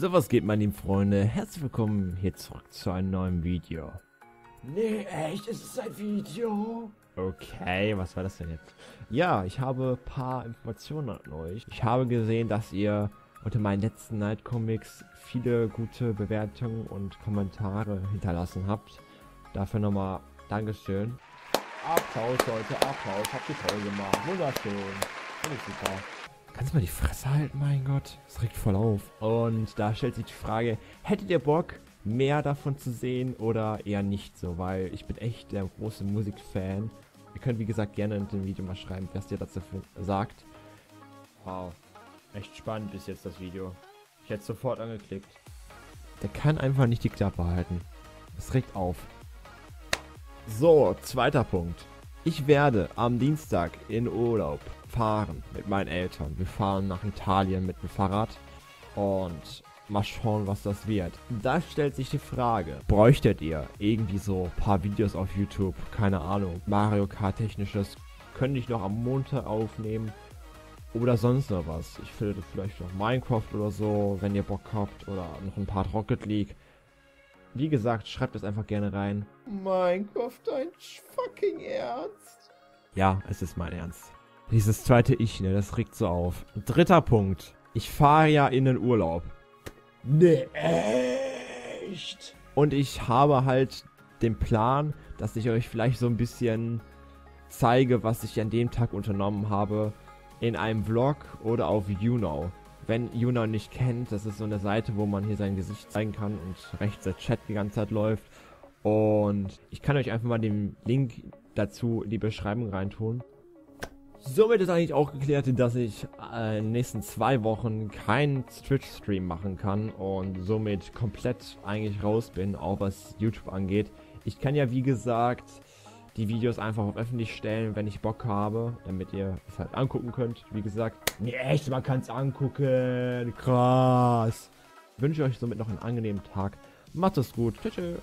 So, was geht, meine lieben Freunde? Herzlich willkommen hier zurück zu einem neuen Video. Nee, echt? Ist es ein Video? Okay, was war das denn jetzt? Ja, ich habe ein paar Informationen an euch. Ich habe gesehen, dass ihr unter meinen letzten Night Comics viele gute Bewertungen und Kommentare hinterlassen habt. Dafür nochmal Dankeschön. Applaus, Leute, Applaus. Habt ihr toll gemacht. Wunderschön. Finde ich super. Kannst du mal die Fresse halten, mein Gott? Das regt voll auf. Und da stellt sich die Frage, hättet ihr Bock, mehr davon zu sehen oder eher nicht so? Weil ich bin echt der große Musikfan. Ihr könnt, wie gesagt, gerne in dem Video mal schreiben, was ihr dazu sagt. Wow. Echt spannend ist jetzt das Video. Ich hätte sofort angeklickt. Der kann einfach nicht die Klappe halten. Das regt auf. So, zweiter Punkt. Ich werde am Dienstag in Urlaub fahren mit meinen Eltern. Wir fahren nach Italien mit dem Fahrrad und mal schauen, was das wird. Da stellt sich die Frage, bräuchtet ihr irgendwie so ein paar Videos auf YouTube, keine Ahnung, Mario Kart technisches, könnte ich noch am Montag aufnehmen oder sonst noch was. Ich finde vielleicht noch Minecraft oder so, wenn ihr Bock habt oder noch ein paar Rocket League. Wie gesagt, schreibt es einfach gerne rein. Minecraft, dein fucking Ernst? Ja, es ist mein Ernst. Dieses zweite Ich, ne, das regt so auf. Dritter Punkt. Ich fahre ja in den Urlaub. Nee, echt? Und ich habe halt den Plan, dass ich euch vielleicht so ein bisschen zeige, was ich an dem Tag unternommen habe, in einem Vlog oder auf YouNow. Wenn YouNow nicht kennt, das ist so eine Seite, wo man hier sein Gesicht zeigen kann und rechts der Chat die ganze Zeit läuft. Und ich kann euch einfach mal den Link dazu in die Beschreibung reintun. Somit ist eigentlich auch geklärt, dass ich äh, in den nächsten zwei Wochen keinen Twitch-Stream machen kann und somit komplett eigentlich raus bin, auch was YouTube angeht. Ich kann ja wie gesagt die Videos einfach auf öffentlich stellen, wenn ich Bock habe, damit ihr es halt angucken könnt. Wie gesagt, nee, echt, man kann es angucken. Krass. Ich wünsche euch somit noch einen angenehmen Tag. Macht es gut. Tschüss.